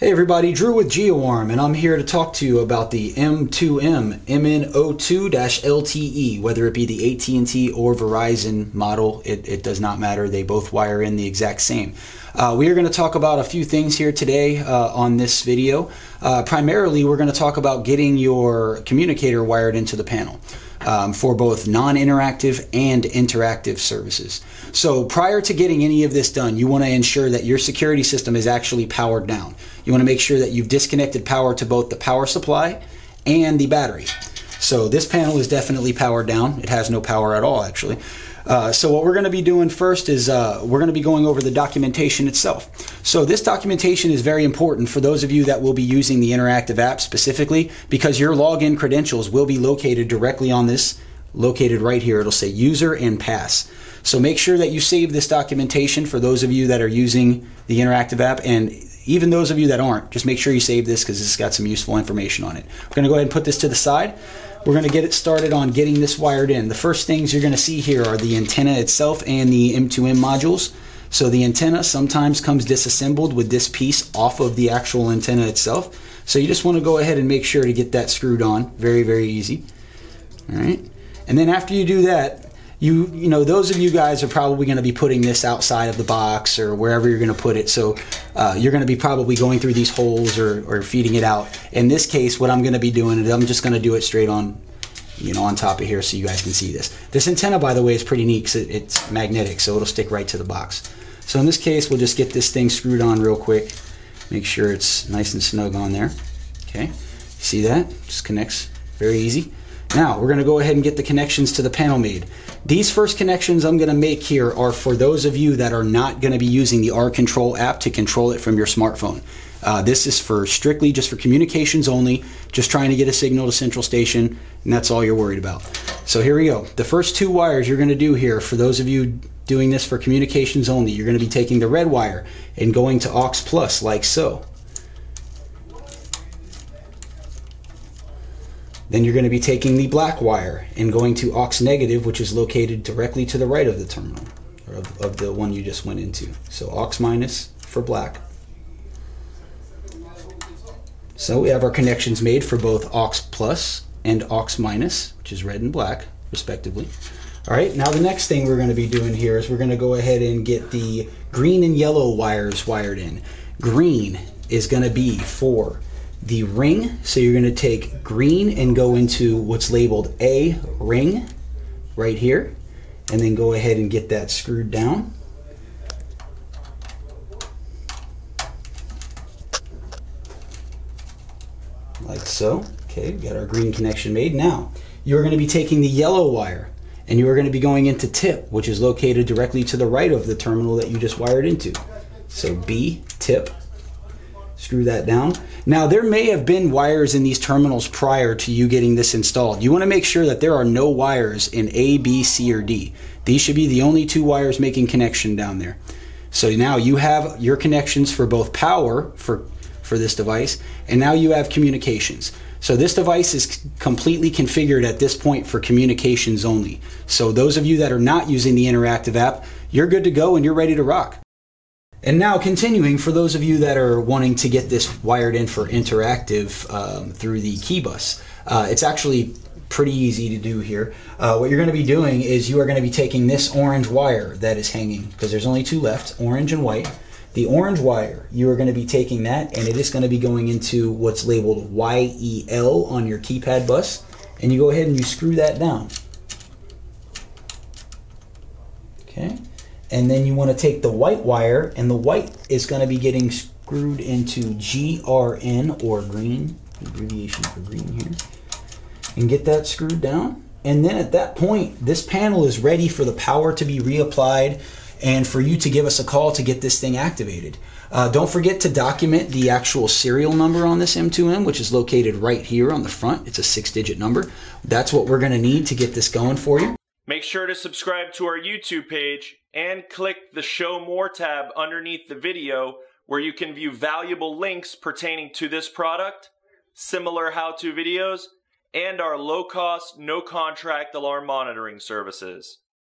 Hey everybody, Drew with GeoArm, and I'm here to talk to you about the M2M MN02-LTE, whether it be the AT&T or Verizon model, it, it, does not matter. They both wire in the exact same. Uh, we are going to talk about a few things here today uh, on this video. Uh, primarily, we're going to talk about getting your communicator wired into the panel um, for both non-interactive and interactive services. So prior to getting any of this done, you want to ensure that your security system is actually powered down. You want to make sure that you've disconnected power to both the power supply and the battery. So this panel is definitely powered down. It has no power at all actually. Uh, so what we're going to be doing first is uh, we're going to be going over the documentation itself. So this documentation is very important for those of you that will be using the interactive app specifically because your login credentials will be located directly on this, located right here. It'll say user and pass. So make sure that you save this documentation for those of you that are using the interactive app and even those of you that aren't, just make sure you save this because it's got some useful information on it. We're going to go ahead and put this to the side. We're going to get it started on getting this wired in. The first things you're going to see here are the antenna itself and the M2M modules. So the antenna sometimes comes disassembled with this piece off of the actual antenna itself. So you just want to go ahead and make sure to get that screwed on. Very, very easy. All right. And then after you do that, you you know those of you guys are probably going to be putting this outside of the box or wherever you're going to put it so uh, you're going to be probably going through these holes or, or feeding it out in this case what i'm going to be doing is i'm just going to do it straight on you know on top of here so you guys can see this. This antenna by the way is pretty neat because it, it's magnetic so it'll stick right to the box. So in this case we'll just get this thing screwed on real quick make sure it's nice and snug on there. Okay see that? Just connects. Very easy now, we're going to go ahead and get the connections to the panel made. These first connections I'm going to make here are for those of you that are not going to be using the R Control app to control it from your smartphone. Uh, this is for strictly just for communications only, just trying to get a signal to central station, and that's all you're worried about. So here we go. The first two wires you're going to do here, for those of you doing this for communications only, you're going to be taking the red wire and going to aux plus like so. Then you're going to be taking the black wire and going to aux negative, which is located directly to the right of the terminal, of, of the one you just went into. So aux minus for black. So we have our connections made for both aux plus and aux minus, which is red and black, respectively. All right, now the next thing we're going to be doing here is we're going to go ahead and get the green and yellow wires wired in. Green is going to be for the ring. So you're going to take green and go into what's labeled A ring right here. And then go ahead and get that screwed down. Like so. Okay, we got our green connection made. Now, you're going to be taking the yellow wire and you are going to be going into tip, which is located directly to the right of the terminal that you just wired into. So B, tip, screw that down. Now, there may have been wires in these terminals prior to you getting this installed. You want to make sure that there are no wires in A, B, C, or D. These should be the only two wires making connection down there. So now you have your connections for both power for, for this device, and now you have communications. So this device is completely configured at this point for communications only. So those of you that are not using the interactive app, you're good to go and you're ready to rock. And now continuing, for those of you that are wanting to get this wired in for interactive um, through the KeyBus, uh, it's actually pretty easy to do here. Uh, what you're going to be doing is you are going to be taking this orange wire that is hanging, because there's only two left, orange and white. The orange wire, you are going to be taking that and it is going to be going into what's labeled YEL on your keypad bus. And you go ahead and you screw that down. Okay and then you want to take the white wire and the white is going to be getting screwed into GRN or green abbreviation for green here and get that screwed down. And then at that point this panel is ready for the power to be reapplied and for you to give us a call to get this thing activated. Uh, don't forget to document the actual serial number on this M2M which is located right here on the front. It's a six digit number. That's what we're going to need to get this going for you Make sure to subscribe to our YouTube page and click the Show More tab underneath the video where you can view valuable links pertaining to this product, similar how-to videos, and our low-cost, no-contract alarm monitoring services.